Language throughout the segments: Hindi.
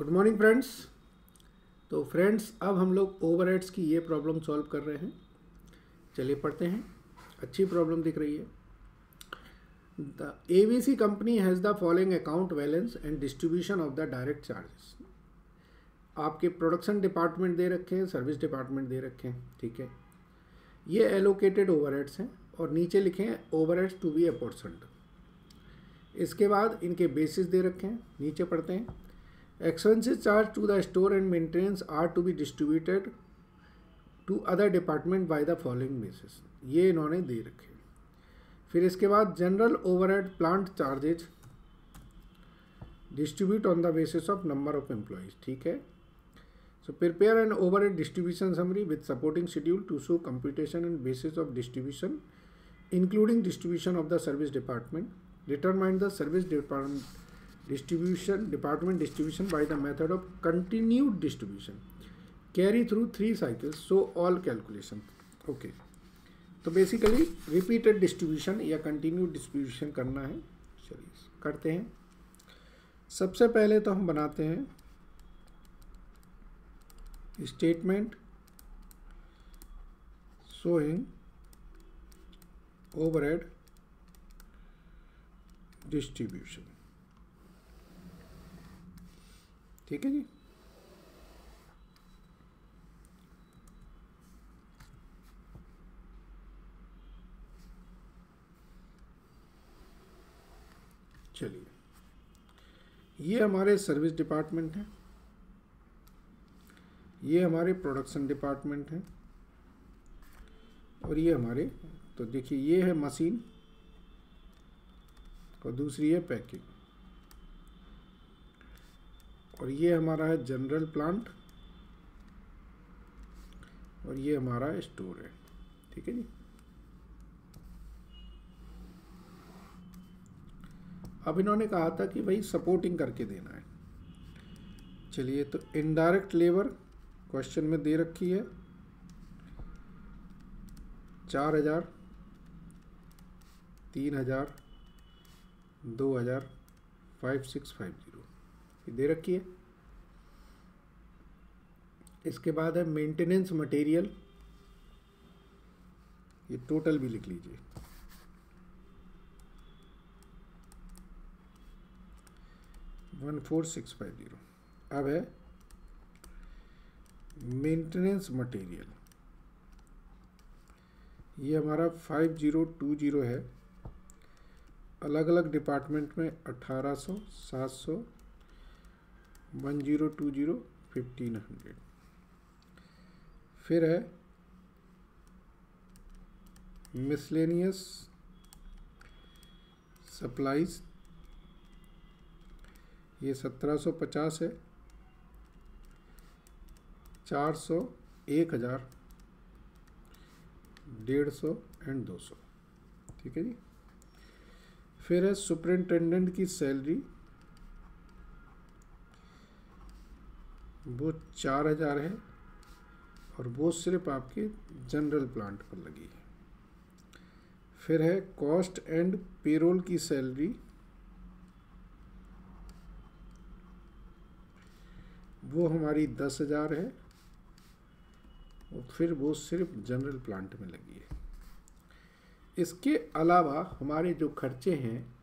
गुड मॉर्निंग फ्रेंड्स तो फ्रेंड्स अब हम लोग ओवरहेड्स की ये प्रॉब्लम सॉल्व कर रहे हैं। चलिए पढ़ते हैं। अच्छी प्रॉब्लम दिख रही है। The A V C company has the following account balance and distribution of the direct charges आपके प्रोडक्शन डिपार्टमेंट दे रखे हैं सर्विस डिपार्टमेंट दे रखे हैं, ठीक है? ये एलोकेटेड ओवरहेड्स हैं और नीचे लिखे हैं ओवरहेड्स टू बी अपोर्सनड इसके बाद इनके बेसिस दे रखे हैं, नीचे पढ़ते हैं। Expenses charge to the store and maintenance are to be distributed to other department by the following basis ये इन्होंने दे रखे फिर इसके बाद general overhead plant charges distribute on the basis of number of employees ठीक है so prepare an overhead distribution summary with supporting schedule to show computation and basis of distribution including distribution of the service department determine the service department distribution department distribution by the method of continued distribution carry through three cycles so all calculation okay तो बेसिकली रिपीटेड डिस्ट्रीब्यूशन या कंटिन्यू डिस्ट्रीब्यूशन करना है। चलिए, करते हैं। सबसे पहले तो हम बनाते हैं स्टेटमेंट सोइंग ओवर डिस्ट्रीब्यूशन ठीक है जी। चलिए। ये हमारे सर्विस डिपार्टमेंट हैं। ये हमारे प्रोडक्शन डिपार्टमेंट हैं। और ये हमारे तो देखिए ये है मशीन और दूसरी है पैकिंग और ये हमारा है जनरल प्लांट और ये हमारा स्टोर है। ठीक है जी? अब इन्होंने कहा था कि भाई सपोर्टिंग करके देना है। चलिए तो इनडायरेक्ट लेबर क्वेश्चन में दे रखी है। चार हज़ार, तीन हज़ार, दो हज़ार फाइव सिक्स फाइव दे रखी है। इसके बाद है मेंटेनेंस मटेरियल ये टोटल भी लिख लीजिए। One four six five zero अब है मेंटेनेंस मटेरियल ये हमारा फाइव ज़ीरो टू ज़ीरो है। अलग अलग डिपार्टमेंट में अठारह सौ, सात सौ one zero two zero fifteen hundred. फिर है मिसलेनियस सप्लाईज। ये सत्रह सौ पचास है। चार सौ एक हज़ार, डेढ़ सौ एंड दो सौ। ठीक है जी? फिर है सुपरिंटेंडेंट की सैलरी। वो चार हज़ार है और वो सिर्फ़ आपके जनरल प्लांट पर लगी है। फिर है कॉस्ट एंड पेरोल की सैलरी वो हमारी दस हज़ार है और फिर वो सिर्फ़ जनरल प्लांट में लगी है। इसके अलावा हमारे जो खर्चे हैं,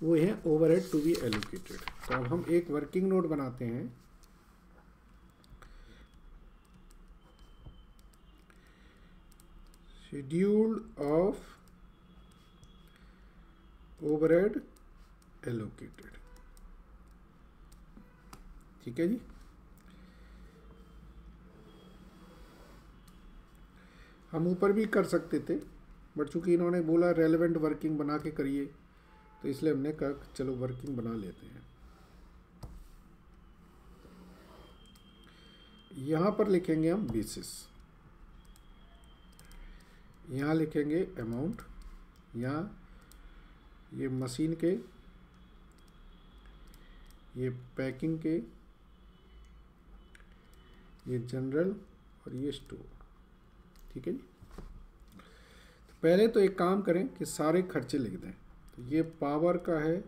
वो हैं ओवरहेड टू बी एलोकेटेड तो अब हम एक वर्किंग नोट बनाते हैं। शेड्यूल्ड ऑफ़ ओवरहेड एलोकेटेड ठीक है जी? हम ऊपर भी कर सकते थे बट चूँकि इन्होंने बोला रेलेवेंट वर्किंग बना के करिए तो इसलिए हमने कहा चलो वर्किंग बना लेते हैं। यहाँ पर लिखेंगे हम बेसिस यहाँ लिखेंगे अमाउंट यहाँ ये मशीन के, ये पैकिंग के, ये जनरल और ये स्टोर ठीक है जी? तो पहले तो एक काम करें कि सारे खर्चे लिख दें। तो ये पावर का है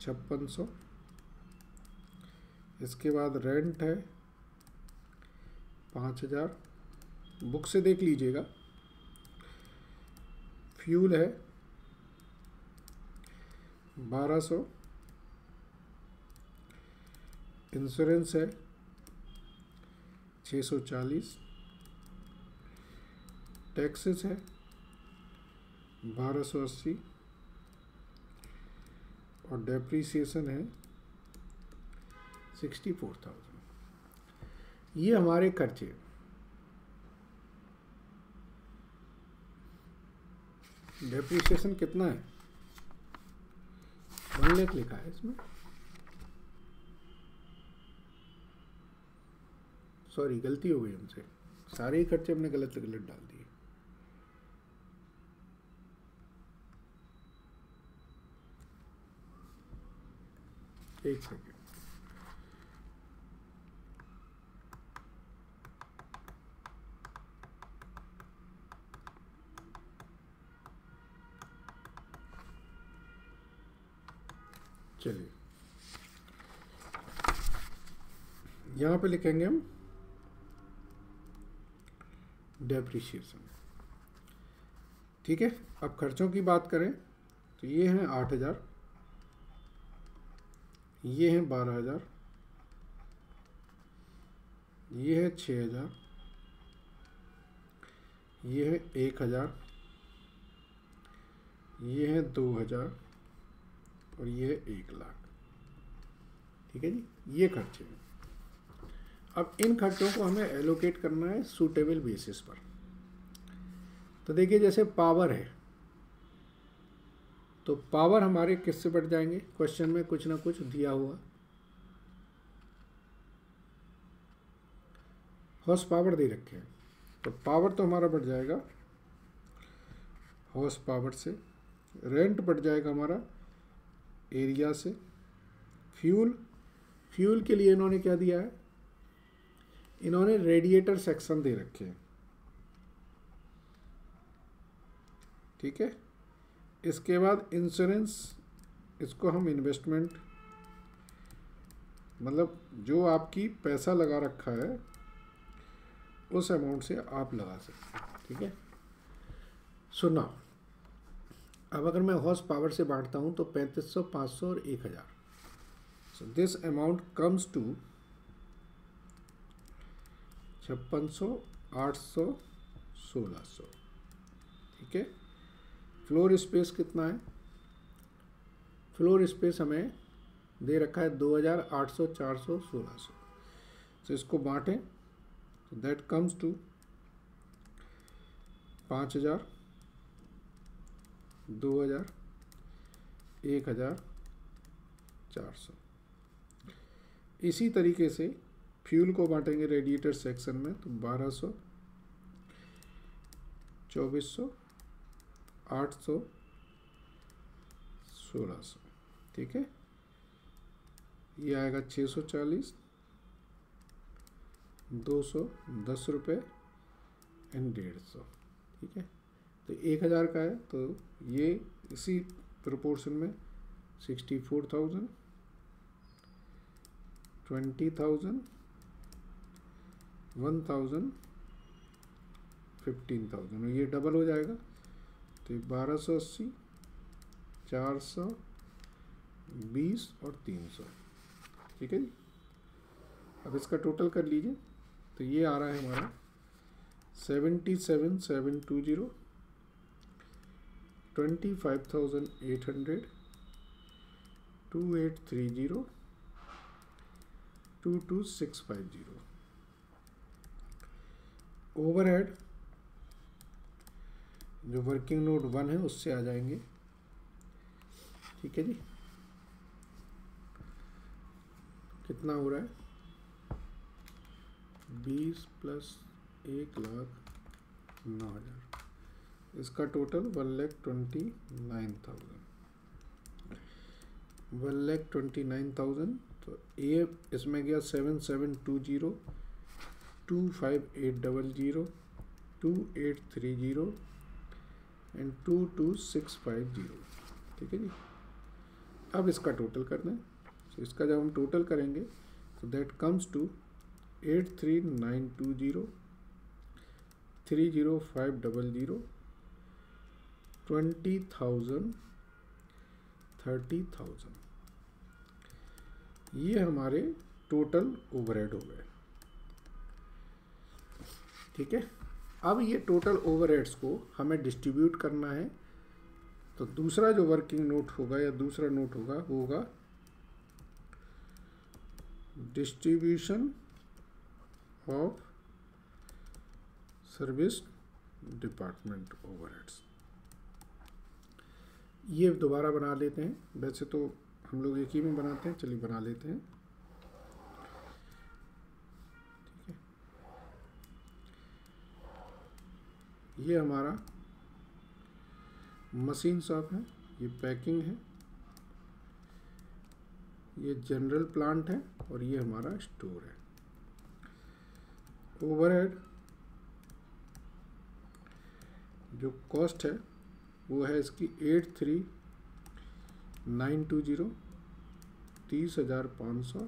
छप्पन सौ, इसके बाद रेंट है पाँच हज़ार। बुक से देख लीजिएगा। फ्यूल है। बारह सौ। इंश्योरेंस है। छः सौ चालीस। टैक्सेस है। बारह सौ अस्सी। और डेप्रीसिएशन है सिक्सटी फोर थाउज़ेंड। ये हमारे खर्चे डेप्रीसिएशन कितना है? वन लेख लिखा है इसमें। सॉरी गलती हो गई हमसे। सारे ही खर्चे हमने गलत गलत डाल दिए। एक सेकेंड चलिए। यहाँ पे लिखेंगे हम डेप्रिशिएशन ठीक है? अब खर्चों की बात करें तो ये हैं आठ हज़ार, ये हैं बारह हज़ार, ये है छः हज़ार, ये है एक हज़ार, ये है दो हज़ार और ये एक लाख। ठीक है जी? ये खर्चे हैं। अब इन खर्चों को हमें एलोकेट करना है सूटेबल बेसिस पर। तो देखिए, जैसे पावर है तो पावर हमारे किससे बढ़ जाएँगे? क्वेश्चन में कुछ ना कुछ दिया हुआ। हॉर्स पावर दे रखे हैं। तो पावर तो हमारा बढ़ जाएगा। हॉर्स पावर से रेंट बढ़ जाएगा हमारा। एरिया से। फ्यूल फ्यूल के लिए इन्होंने क्या दिया है? इन्होंने रेडिएटर सेक्शन दे रखे हैं। ठीक है? इसके बाद इंश्योरेंस, इसको हम इन्वेस्टमेंट मतलब जो आपकी पैसा लगा रखा है, उस अमाउंट से आप लगा सकते हैं। ठीक है? सुना अब अगर मैं हॉर्स पावर से बांटता हूँ तो पैंतीस सौ, पाँच सौ और एक हज़ार। So this amount comes to छप्पन सौ, आठ सौ, सोलह सौ। ठीक है? फ्लोर स्पेस कितना है? फ्लोर स्पेस हमें दे रखा है दो हज़ार आठ सौ, चार सौ, सोलह सौ। तो इसको बांटें दैट कम्स टू पाँच हज़ार। दो हज़ार, एक हज़ार, चार सौ। इसी तरीके से फ्यूल को बांटेंगे रेडिएटर सेक्शन में तो बारह सौ, चौबीस सौ, आठ सौ, सोलह सौ। ठीक है? ये आएगा छः सौ चालीस, दो सौ, दस रुपये एंड डेढ़ सौ। ठीक है? तो एक हज़ार का है तो ये इसी प्रोपोर्शन में sixty four thousand twenty thousand one thousand fifteen thousand ये डबल हो जाएगा। तो बारह सौ अस्सी, चार सौ, बीस और तीन सौ। ठीक है जी? अब इसका टोटल कर लीजिए। तो ये आ रहा है हमारा seventy seven seven two zero twenty five thousand eight hundred two eight three zero zero overhead जो वर्किंग नोट वन है, उससे आ जाएँगे। ठीक है जी? कितना हो रहा है? बीस प्लस एक लाख नौ हज़ार। इसका total one lakh twenty nine thousand one lakh twenty nine thousand तो ए इसमें गया seven seven two zero two five eight double zero two eight three zero and two two six five zero ठीक है जी? अब इसका टोटल करना है। तो इसका जब हम टोटल करेंगे तो that comes to eight three nine two zero three zero five double to 83920 30500 20000 30000 ये हमारे टोटल ओवरहेड हो गए। ठीक है? अब ये टोटल ओवरहेड्स को हमें डिस्ट्रीब्यूट करना है। तो दूसरा जो वर्किंग नोट होगा या दूसरा नोट होगा, वो होगा distribution of service department overheads. ये दोबारा बना लेते हैं। वैसे तो हम लोग एक ही में बनाते हैं, चलिए बना लेते हैं। ठीक है। ये हमारा मशीन शॉप है, ये पैकिंग है। ये जनरल प्लांट है और ये हमारा स्टोर है। ओवरहेड, जो कॉस्ट है वो है इसकी eight three nine two zero तीस हज़ार पाँच सौ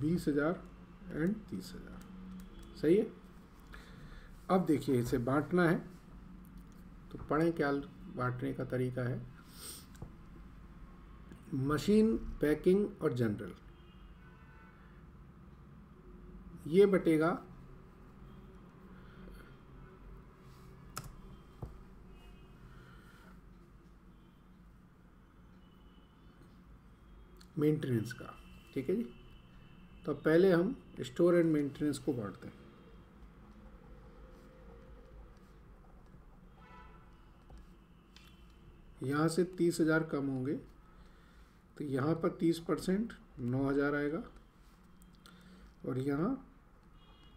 बीस हज़ार एंड तीस हज़ार। सही है? अब देखिए, इसे बांटना है। तो पढ़ें क्या बांटने का तरीका है। मशीन, पैकिंग और जनरल। ये बटेगा मेंटेनेंस का, ठीक है जी? तो पहले हम स्टोर एंड मेंटेनेंस को बांटते हैं। यहाँ से तीस हज़ार कम होंगे तो यहाँ पर तीस परसेंट नौ हज़ार आएगा, और यहाँ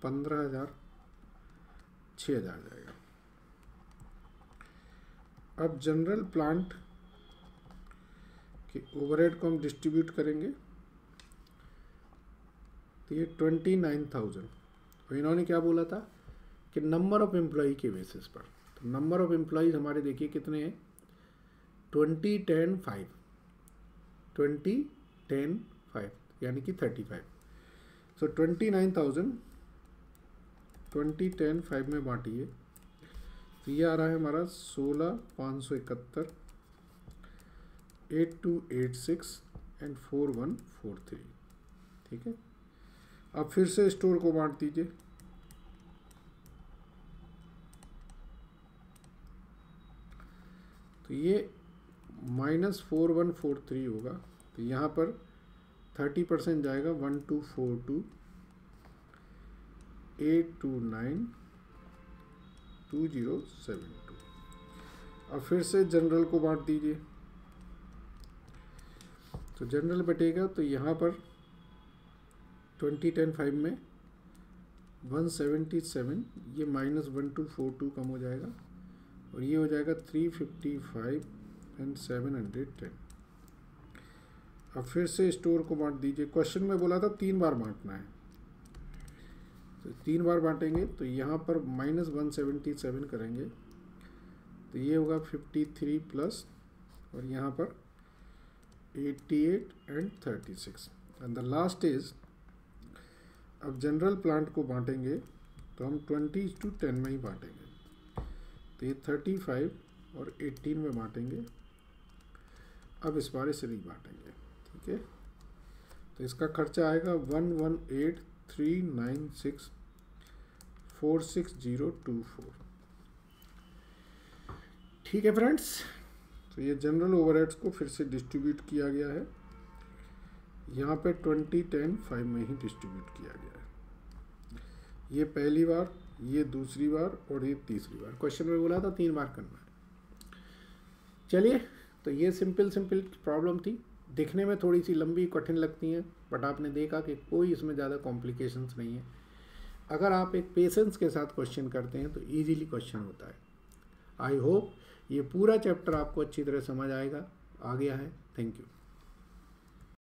पंद्रह हज़ार छः हज़ार जाएगा। अब जनरल प्लांट के ओवरहेड को हम डिस्ट्रीब्यूट करेंगे तो ये ट्वेंटी नाइन थाउज़ेंड और इन्होंने क्या बोला था कि नंबर ऑफ़ एम्प्लॉय के बेसिस पर। तो नंबर ऑफ़ एम्प्लॉयज़ हमारे देखिए कितने हैं? Twenty ten five twenty ten five यानी कि thirty five so twenty nine thousand twenty ten five में बांटिए। तो ये आ रहा है हमारा सोलह पाँच सौ इकहत्तर। Eight two eight six and four one four three. ठीक है? अब फिर से स्टोर को बांट दीजिए। तो ये minus four one four three होगा। तो यहाँ पर थर्टी परसेंट जाएगा। One two four two, eight two nine, two zero seven two. अब फिर से जनरल को बांट दीजिए। तो जनरल बटेगा तो यहाँ पर ट्वेंटी टेन फाइव में वन सेवेंटी सेवन ये minus one two four two कम हो जाएगा, और ये हो जाएगा three fifty five and seven hundred ten अब फिर से स्टोर को बांट दीजिए। क्वेश्चन में बोला था तीन बार बांटना है। तो तीन बार बांटेंगे तो यहाँ पर माइनस वन सेवेंटी सेवन करेंगे तो ये होगा फिफ्टी थ्री प्लस और यहाँ पर eighty eight and thirty six and the last is अब जनरल प्लांट को बांटेंगे तो हम ट्वेंटी टू टेन में ही बांटेंगे। तो ये थर्टी फाइव और एट्टीन में बांटेंगे। अब इस बारे से नहीं बांटेंगे, ठीक है? तो इसका खर्चा आएगा one one eight three nine six four six zero two four ठीक है फ्रेंड्स तो ये जनरल ओवरहेड्स को फिर से डिस्ट्रीब्यूट किया गया है। यहाँ पे ट्वेंटी टेन फाइव में ही डिस्ट्रीब्यूट किया गया है। ये पहली बार, ये दूसरी बार और ये तीसरी बार। क्वेश्चन में बोला था तीन बार करना है। चलिए तो ये सिंपल सिंपल प्रॉब्लम थी। दिखने में थोड़ी सी लंबी, कठिन लगती हैं बट आपने देखा कि कोई इसमें ज़्यादा कॉम्प्लिकेशंस नहीं है। अगर आप एक पेशेंस के साथ क्वेश्चन करते हैं तो इजीली क्वेश्चन होता है। आई होप ये पूरा चैप्टर आपको अच्छी तरह समझ आएगा। आ गया है। Thank you